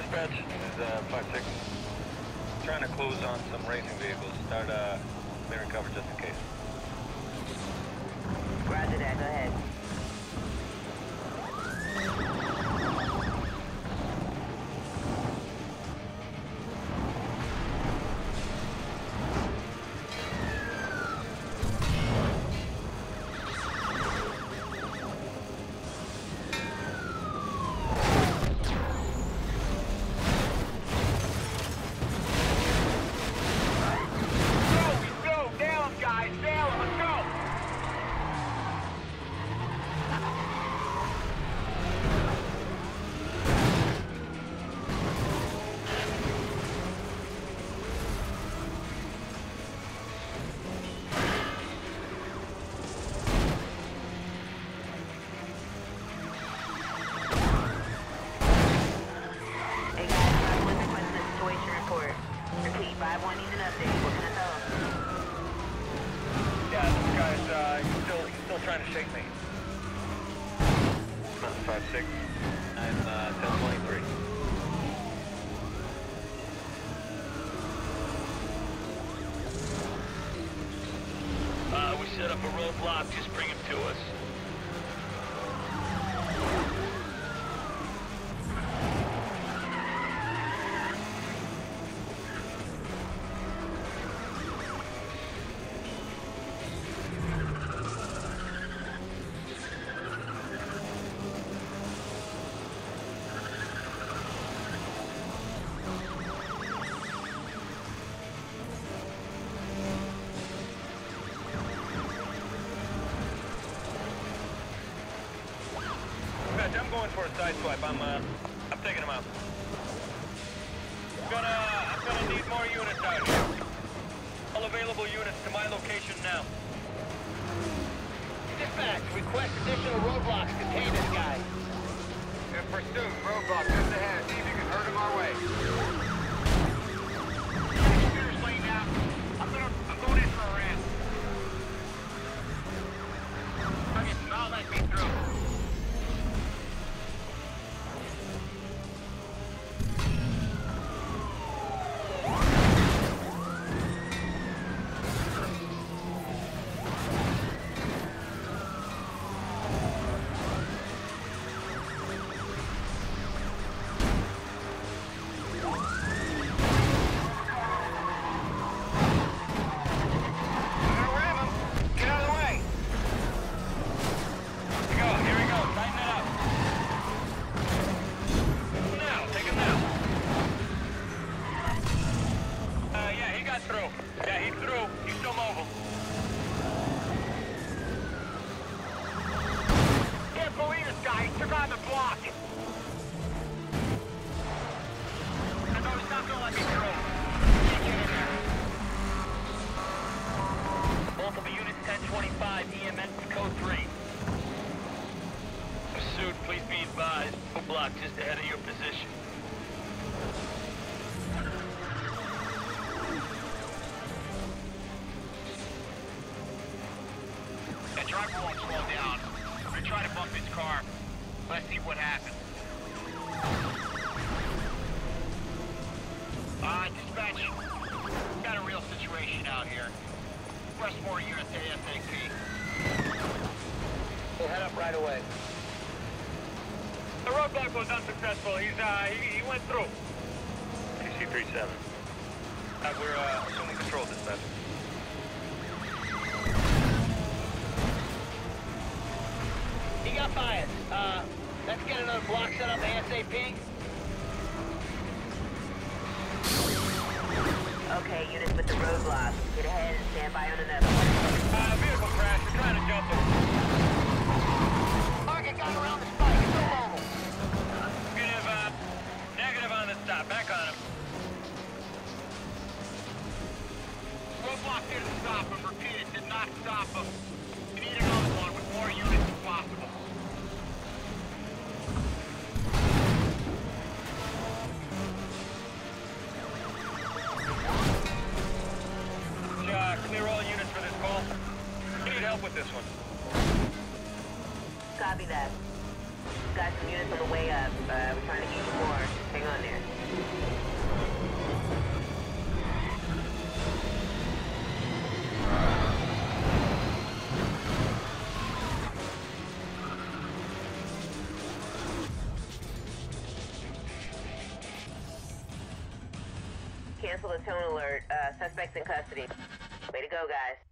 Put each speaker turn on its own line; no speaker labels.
dispatch. This is uh, 5-6. Trying to close on some racing vehicles. Start uh, clearing cover just in case. Trying to shake me. Mountain 5-6. I'm uh, 1023.
Uh, we set up a roadblock, just bring him to us.
For a side swipe. I'm uh, I'm taking him out. I'm gonna, I'm gonna need more units out here. All available units to my location now.
Dispatch, request additional roadblocks to contain this guy. In pursuit, roadblock
advised. Just ahead of your position.
The driver won't slow down. I'm gonna try to bump his car. Let's see what happens. Uh, dispatch. Got a real situation out here. Request more units ASAP.
We'll head up right away.
The roadblock was unsuccessful. He's, uh, he, he went through.
TC-37. Uh, we're uh, assuming control dispatch.
He got biased. Uh, let's get another block set up ASAP.
Okay, units with the roadblock. Get ahead and stand by on another one.
Uh, vehicle crash. We're trying to jump
Repeat, it did not stop him. We need with more units if possible.
Clear all units for this call. We need help with this one.
Copy that. Got some units on the way up. Uh, we're trying to get more. Hang on there. Cancel the tone alert. Uh, suspects in custody. Way to go, guys.